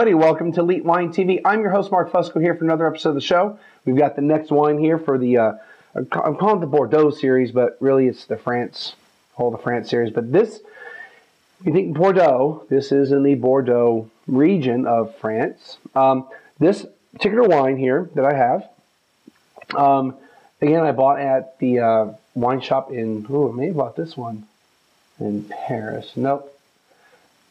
Everybody. Welcome to Elite Wine TV. I'm your host, Mark Fusco, here for another episode of the show. We've got the next wine here for the, uh, I'm calling it the Bordeaux series, but really it's the France, whole the France series. But this, you think Bordeaux, this is in the Bordeaux region of France. Um, this particular wine here that I have, um, again, I bought at the uh, wine shop in, oh, I may have bought this one in Paris. Nope.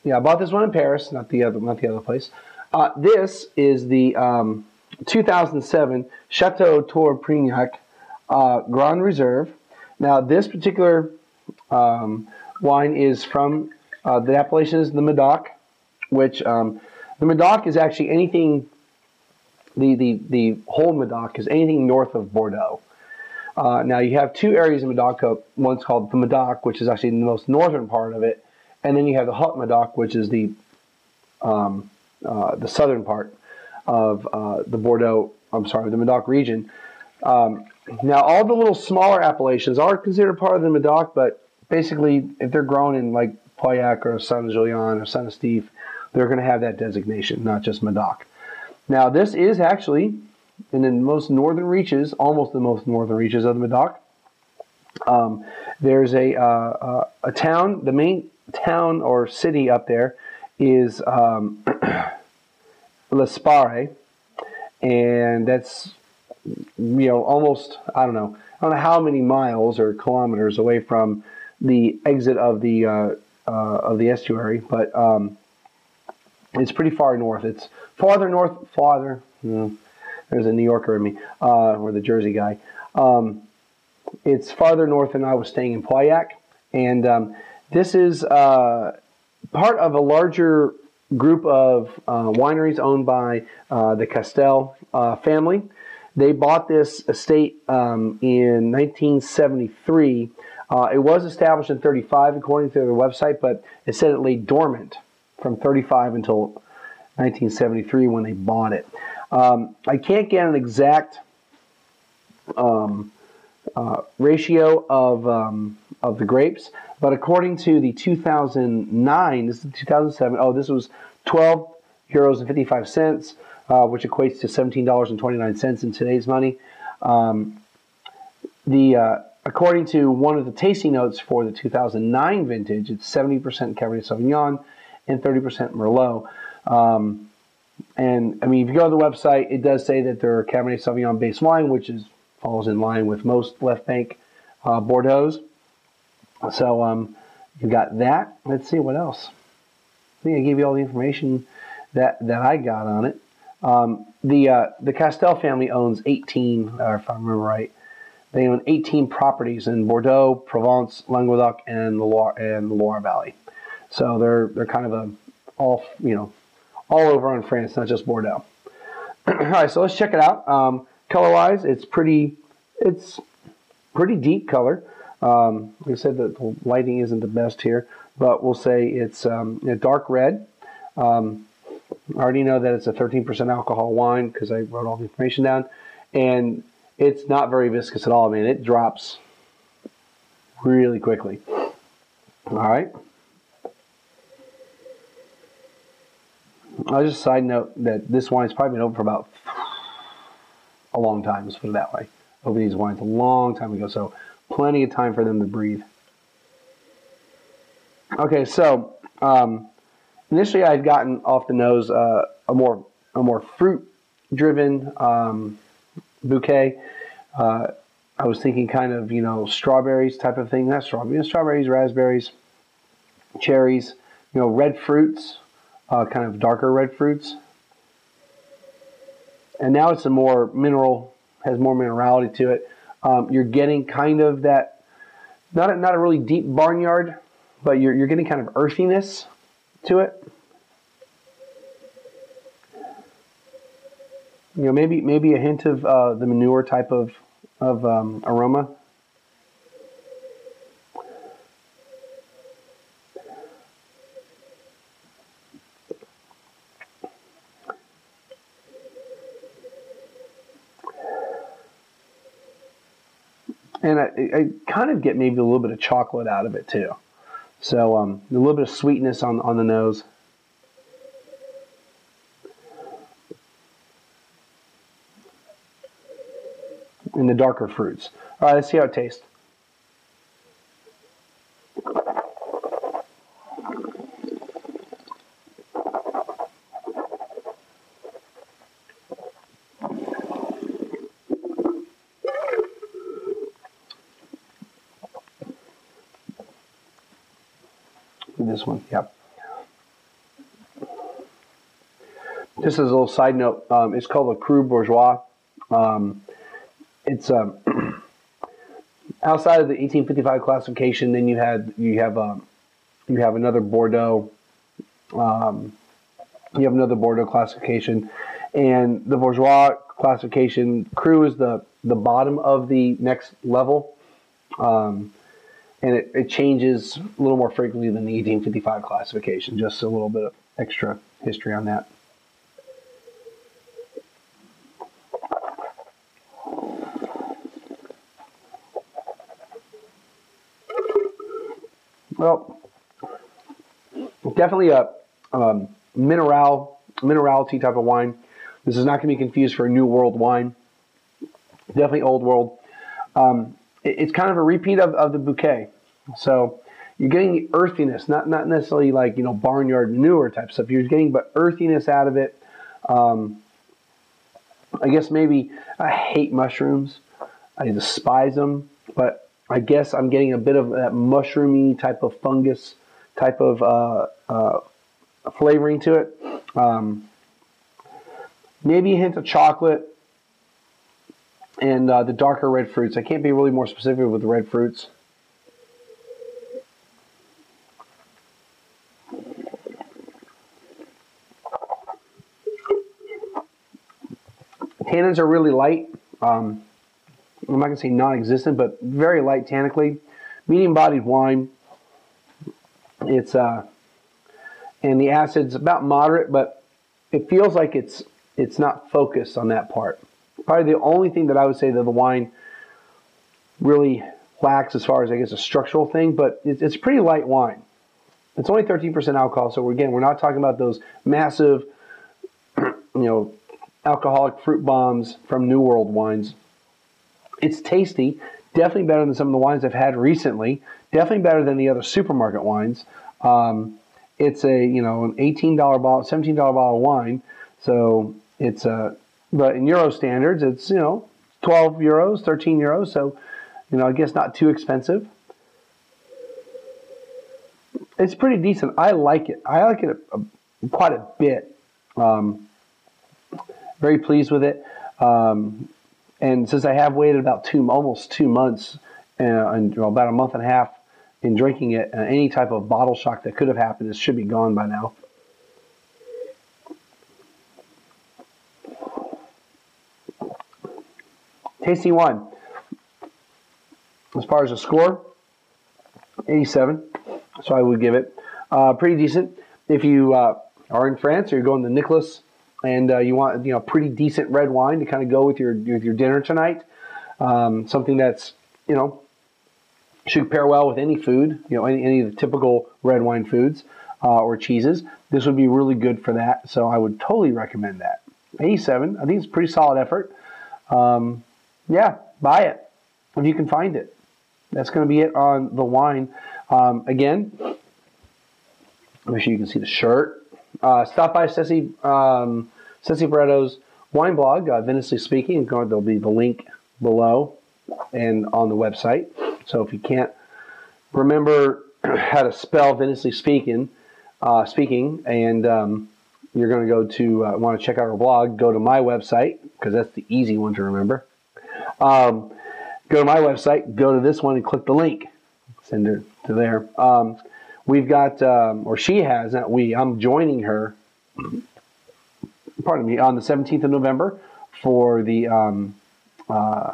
Yeah, I bought this one in Paris, not the other, not the other place. Uh, this is the um, 2007 Chateau Tour Prignac uh, Grand Reserve. Now, this particular um, wine is from uh, the appellation is the Medoc, which um, the Medoc is actually anything. The, the, the whole Medoc is anything north of Bordeaux. Uh, now you have two areas of Medoc. One's called the Medoc, which is actually the most northern part of it, and then you have the Haut Medoc, which is the um, uh, the southern part of uh, the Bordeaux. I'm sorry, the Medoc region. Um, now, all the little smaller appellations are considered part of the Medoc, but basically, if they're grown in like Pauillac or Saint Julien or Saint Estèphe, they're going to have that designation, not just Medoc. Now, this is actually in the most northern reaches, almost the most northern reaches of the Medoc. Um, there's a uh, uh, a town. The main town or city up there is um, and that's you know almost I don't know I don't know how many miles or kilometers away from the exit of the uh, uh, of the estuary, but um, it's pretty far north. It's farther north, farther. You know, there's a New Yorker in me, uh, or the Jersey guy. Um, it's farther north than I was staying in Pauillac, and um, this is uh, part of a larger group of uh, wineries owned by uh, the Castel uh, family. They bought this estate um, in 1973. Uh, it was established in 35, according to their website, but it said it lay dormant from 35 until 1973 when they bought it. Um, I can't get an exact um, uh, ratio of um, of the grapes, but according to the 2009, this is 2007. Oh, this was 12 euros and 55 cents, uh, which equates to 17 dollars and 29 cents in today's money. Um, the uh, according to one of the tasting notes for the 2009 vintage, it's 70% Cabernet Sauvignon and 30% Merlot. Um, and I mean, if you go to the website, it does say that they're Cabernet Sauvignon based wine, which is falls in line with most left bank uh, Bordeaux's. So um, you got that. Let's see what else. I think I gave you all the information that that I got on it. Um, the uh, the Castel family owns 18, or if I remember right, they own 18 properties in Bordeaux, Provence, Languedoc, and the Loire and the Loire Valley. So they're they're kind of a all you know all over in France, not just Bordeaux. all right, so let's check it out. Um, color wise, it's pretty it's pretty deep color. Um, I said, that the lighting isn't the best here, but we'll say it's um, a dark red. Um, I already know that it's a 13% alcohol wine because I wrote all the information down, and it's not very viscous at all. I mean, it drops really quickly. All right. I'll just side note that this wine's probably been open for about a long time. Let's put it that way. Open these wines a long time ago, so plenty of time for them to breathe. Okay, so um, initially I'd gotten off the nose uh, a more a more fruit driven um, bouquet. Uh, I was thinking kind of you know strawberries type of thing. Not strawberries, strawberries, raspberries, cherries. You know, red fruits, uh, kind of darker red fruits. and now it's a more mineral, has more minerality to it. Um, you're getting kind of that, not a, not a really deep barnyard, but you're, you're getting kind of earthiness to it. You know, maybe maybe a hint of uh, the manure type of of um, aroma. And I, I, kind of get maybe a little bit of chocolate out of it too. So um, a little bit of sweetness on on the nose. And the darker fruits. All right, let's see how it tastes. This one, yep. Just as a little side note, um, it's called a Cru Bourgeois. Um, it's um, outside of the 1855 classification. Then you had you have um, you have another Bordeaux. Um, you have another Bordeaux classification, and the Bourgeois classification. Cru is the the bottom of the next level. Um, and it, it changes a little more frequently than the 1855 classification. Just a little bit of extra history on that. Well, definitely a um, mineral minerality type of wine. This is not going to be confused for a New World wine. Definitely Old World. Um, it's kind of a repeat of, of the bouquet. So you're getting the earthiness, not not necessarily like you know barnyard manure type stuff. You're getting but earthiness out of it. Um, I guess maybe I hate mushrooms. I despise them, but I guess I'm getting a bit of that mushroomy type of fungus type of uh, uh, flavoring to it. Um, maybe a hint of chocolate and uh, the darker red fruits. I can't be really more specific with red fruits. Tannins are really light. Um, I'm not going to say non-existent, but very light tannically. Medium-bodied wine. It's uh, and the acid's about moderate, but it feels like it's it's not focused on that part. Probably the only thing that I would say that the wine really lacks as far as I guess a structural thing, but it's, it's pretty light wine. It's only 13% alcohol, so again, we're not talking about those massive, you know, alcoholic fruit bombs from New World wines. It's tasty, definitely better than some of the wines I've had recently. Definitely better than the other supermarket wines. Um, it's a you know an eighteen dollar bottle, seventeen dollar bottle of wine. So it's a but in euro standards, it's you know twelve euros, thirteen euros. So you know I guess not too expensive. It's pretty decent. I like it. I like it a, a, quite a bit. Um, very pleased with it. Um, and since I have waited about two, almost two months, uh, and well, about a month and a half in drinking it, uh, any type of bottle shock that could have happened, it should be gone by now. Tasty wine. As far as the score, 87. So I would give it uh, pretty decent. If you uh, are in France or you're going to Nicolas and uh, you want you know pretty decent red wine to kind of go with your with your dinner tonight, um, something that's you know should pair well with any food, you know any, any of the typical red wine foods uh, or cheeses. This would be really good for that. So I would totally recommend that. 87, I think it's a pretty solid effort. Um, yeah, buy it if you can find it. That's going to be it on the wine. Um, again, make sure you can see the shirt uh, stop by Ceci, um, Ceci Barretto's wine blog, uh, Vinously Speaking. There'll be the link below and on the website. So if you can't remember how to spell Vinously Speaking, uh, speaking, and um, you're going to go to uh, want to check out our blog, go to my website, because that's the easy one to remember. Um, go to my website, go to this one, and click the link. Send it to there. Um, we've got, um, or she has, not we, I'm joining her, pardon me, on the 17th of November for the um, uh,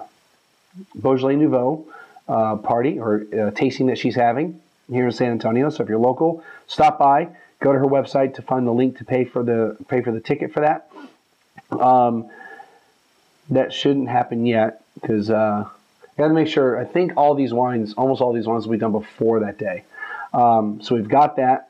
Beaujolais Nouveau uh, party or uh, tasting that she's having here in San Antonio. So if you're local, stop by. Go to her website to find the link to pay for the pay for the ticket for that. Um, that shouldn't happen yet because uh, I got to make sure. I think all these wines, almost all these wines, will be done before that day. Um, so we've got that.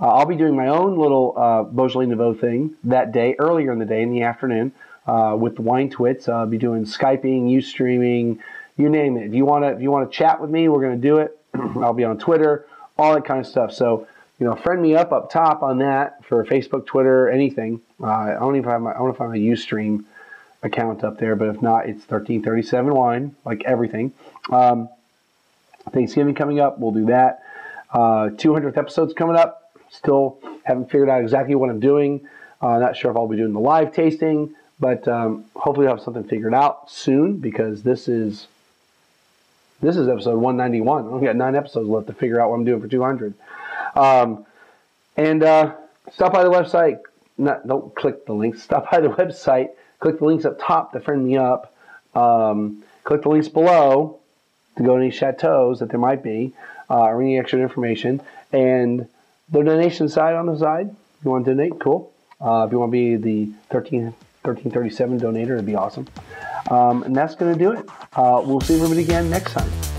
Uh, I'll be doing my own little uh, Beaujolais Nouveau thing that day, earlier in the day, in the afternoon, uh, with the Wine Twits. I'll be doing Skyping, you streaming, you name it. If you want to, if you want to chat with me, we're going to do it. I'll be on Twitter, all that kind of stuff. So you know, friend me up up top on that for Facebook, Twitter, anything. Uh, I don't even have my, I don't know if I have a UStream account up there, but if not, it's 1337 wine, like everything. Um, Thanksgiving coming up, we'll do that. Uh, 200th episodes coming up. Still haven't figured out exactly what I'm doing. Uh, not sure if I'll be doing the live tasting, but um, hopefully I'll have something figured out soon because this is this is episode 191. I only got nine episodes left to figure out what I'm doing for 200. Um, and uh, stop by the website. Not, don't click the links. Stop by the website. Click the links up top to friend me up. Um, click the links below to go to any chateaus that there might be uh, or any extra information. And the donation side on the side. If you want to donate, cool. Uh, if you want to be the 13, 1337 donator, it'd be awesome. Um, and that's going to do it. Uh, we'll see everybody again next time.